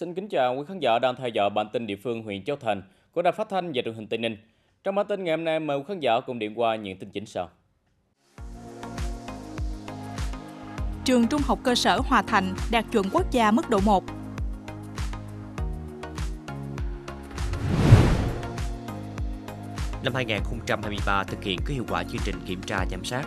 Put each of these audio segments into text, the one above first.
Xin kính chào quý khán giả đang theo dõi bản tin địa phương huyện Châu Thành của Đài Phát thanh và Truyền hình Tây Ninh. Trong bản tin ngày hôm nay mời quý khán giả cùng điểm qua những tin chính sau. Trường Trung học cơ sở Hòa Thạnh đạt chuẩn quốc gia mức độ 1. Năm 2023 thực hiện có hiệu quả chương trình kiểm tra giám sát.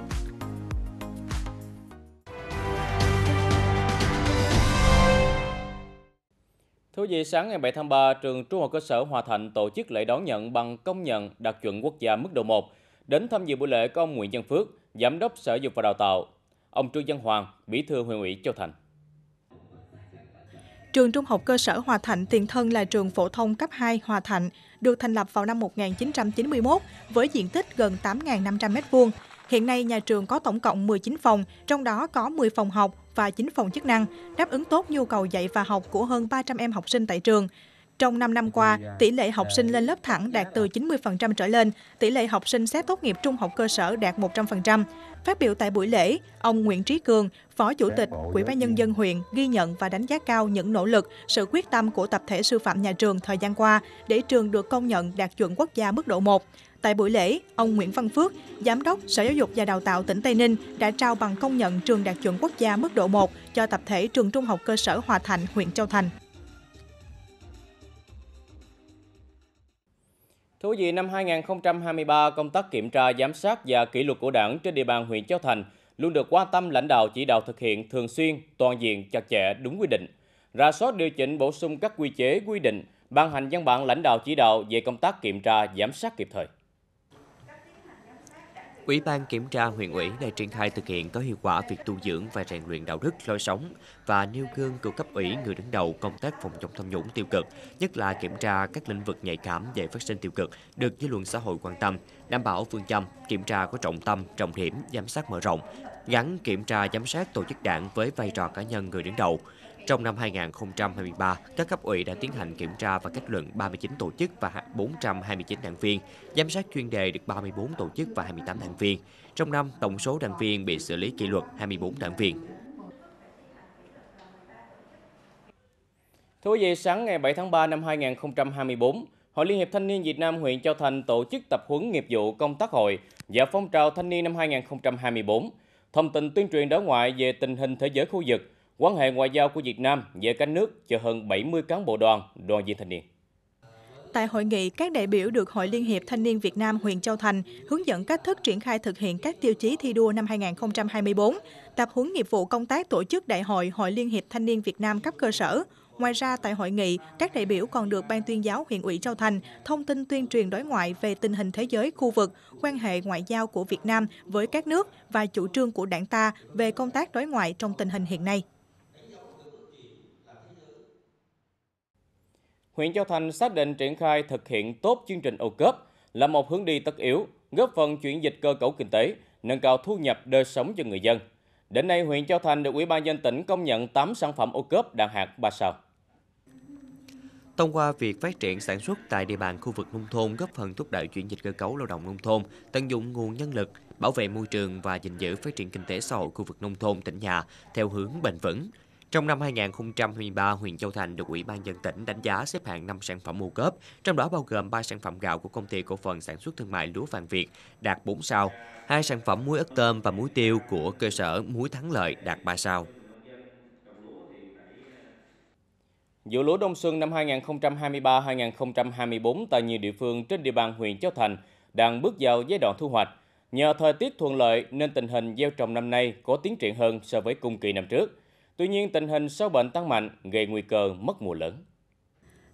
Thưa quý vị, sáng ngày 7 tháng 3, trường Trung học cơ sở Hòa Thạnh tổ chức lễ đón nhận bằng công nhận đạt chuẩn quốc gia mức độ 1. Đến tham dự buổi lễ có ông Nguyễn Văn Phước, Giám đốc Sở Dục và Đào tạo, ông Trương Văn Hoàng, Bí thư huyện ủy Châu Thành. Trường Trung học cơ sở Hòa Thạnh tiền thân là trường phổ thông cấp 2 Hòa Thạnh, được thành lập vào năm 1991 với diện tích gần 8.500 m2. Hiện nay nhà trường có tổng cộng 19 phòng, trong đó có 10 phòng học và 9 phòng chức năng, đáp ứng tốt nhu cầu dạy và học của hơn 300 em học sinh tại trường. Trong 5 năm qua, tỷ lệ học sinh lên lớp thẳng đạt từ 90% trở lên, tỷ lệ học sinh xét tốt nghiệp trung học cơ sở đạt 100%. Phát biểu tại buổi lễ, ông Nguyễn Trí Cường, Phó Chủ tịch Ủy ban Nhân dân huyện ghi nhận và đánh giá cao những nỗ lực, sự quyết tâm của tập thể sư phạm nhà trường thời gian qua để trường được công nhận đạt chuẩn quốc gia mức độ 1. Tại buổi lễ, ông Nguyễn Văn Phước, Giám đốc Sở Giáo dục và Đào tạo tỉnh Tây Ninh đã trao bằng công nhận trường đạt chuẩn quốc gia mức độ 1 cho tập thể trường Trung học cơ sở Hòa Thạnh, huyện Châu Thành. Thưa quý vị, năm 2023, công tác kiểm tra, giám sát và kỷ luật của đảng trên địa bàn huyện Châu Thành luôn được quan tâm lãnh đạo chỉ đạo thực hiện thường xuyên, toàn diện, chặt chẽ, đúng quy định. Ra soát điều chỉnh bổ sung các quy chế, quy định, ban hành văn bản lãnh đạo chỉ đạo về công tác kiểm tra, giám sát kịp thời. Ủy ban kiểm tra huyện ủy đã triển khai thực hiện có hiệu quả việc tu dưỡng và rèn luyện đạo đức lối sống và nêu gương của cấp ủy người đứng đầu công tác phòng chống tham nhũng tiêu cực, nhất là kiểm tra các lĩnh vực nhạy cảm dễ phát sinh tiêu cực được dư luận xã hội quan tâm, đảm bảo phương châm kiểm tra có trọng tâm, trọng điểm, giám sát mở rộng, gắn kiểm tra giám sát tổ chức đảng với vai trò cá nhân người đứng đầu. Trong năm 2023, các cấp ủy đã tiến hành kiểm tra và kết luận 39 tổ chức và 429 đảng viên, giám sát chuyên đề được 34 tổ chức và 28 đảng viên. Trong năm, tổng số đảng viên bị xử lý kỷ luật 24 đảng viên. Thưa quý vị, sáng ngày 7 tháng 3 năm 2024, Hội Liên hiệp Thanh niên Việt Nam huyện Châu Thành tổ chức tập huấn nghiệp vụ công tác hội và phong trào thanh niên năm 2024, thông tin tuyên truyền đối ngoại về tình hình thế giới khu vực, quan hệ ngoại giao của Việt Nam về các nước cho hơn 70 cán bộ đoàn, đoàn viên thanh niên. Tại hội nghị, các đại biểu được Hội Liên hiệp Thanh niên Việt Nam huyện Châu Thành hướng dẫn cách thức triển khai thực hiện các tiêu chí thi đua năm 2024, tập huấn nghiệp vụ công tác tổ chức Đại hội Hội Liên hiệp Thanh niên Việt Nam cấp cơ sở. Ngoài ra, tại hội nghị, các đại biểu còn được Ban tuyên giáo huyện ủy Châu Thành thông tin tuyên truyền đối ngoại về tình hình thế giới, khu vực, quan hệ ngoại giao của Việt Nam với các nước và chủ trương của đảng ta về công tác đối ngoại trong tình hình hiện nay. Huyện Châu Thành xác định triển khai thực hiện tốt chương trình ô cốp là một hướng đi tất yếu, góp phần chuyển dịch cơ cấu kinh tế, nâng cao thu nhập đời sống cho người dân. Đến nay, huyện Châu Thành được Ủy ban dân tỉnh công nhận 8 sản phẩm ô cốp đạt hạt 3 sao. Thông qua việc phát triển sản xuất tại địa bàn khu vực nông thôn góp phần thúc đẩy chuyển dịch cơ cấu lao động nông thôn, tận dụng nguồn nhân lực, bảo vệ môi trường và gìn giữ phát triển kinh tế xã hội khu vực nông thôn tỉnh nhà theo hướng bền vững. Trong năm 2023, huyện Châu Thành được Ủy ban dân tỉnh đánh giá xếp hạng 5 sản phẩm ô cốp, trong đó bao gồm 3 sản phẩm gạo của công ty cổ phần sản xuất thương mại lúa vàng Việt đạt 4 sao, hai sản phẩm muối ớt tôm và muối tiêu của cơ sở muối Thắng Lợi đạt 3 sao. Vụ lúa đông xuân năm 2023-2024 tại nhiều địa phương trên địa bàn huyện Châu Thành đang bước vào giai đoạn thu hoạch. Nhờ thời tiết thuận lợi nên tình hình gieo trồng năm nay có tiến triển hơn so với cùng kỳ năm trước. Tuy nhiên, tình hình sâu bệnh tăng mạnh gây nguy cơ mất mùa lớn.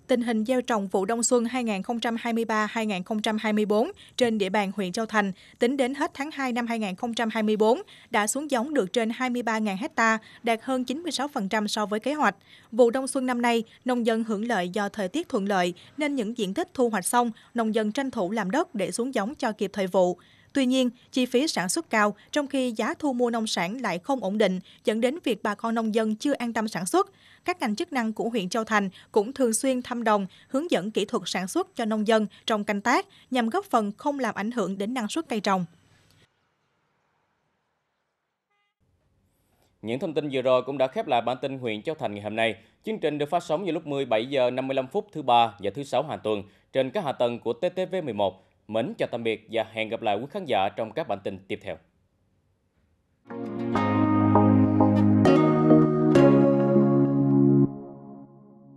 Tình hình gieo trồng vụ đông xuân 2023-2024 trên địa bàn huyện Châu Thành tính đến hết tháng 2 năm 2024 đã xuống giống được trên 23.000 hecta, đạt hơn 96% so với kế hoạch. Vụ đông xuân năm nay, nông dân hưởng lợi do thời tiết thuận lợi nên những diện tích thu hoạch xong, nông dân tranh thủ làm đất để xuống giống cho kịp thời vụ. Tuy nhiên, chi phí sản xuất cao trong khi giá thu mua nông sản lại không ổn định, dẫn đến việc bà con nông dân chưa an tâm sản xuất. Các ngành chức năng của huyện Châu Thành cũng thường xuyên thăm đồng, hướng dẫn kỹ thuật sản xuất cho nông dân trong canh tác nhằm góp phần không làm ảnh hưởng đến năng suất cây trồng. Những thông tin vừa rồi cũng đã khép lại bản tin huyện Châu Thành ngày hôm nay. Chương trình được phát sóng vào lúc 17 giờ 55 phút thứ ba và thứ sáu hàng tuần trên các hạ tầng của TTV11 Mến chào tạm biệt và hẹn gặp lại quý khán giả trong các bản tin tiếp theo.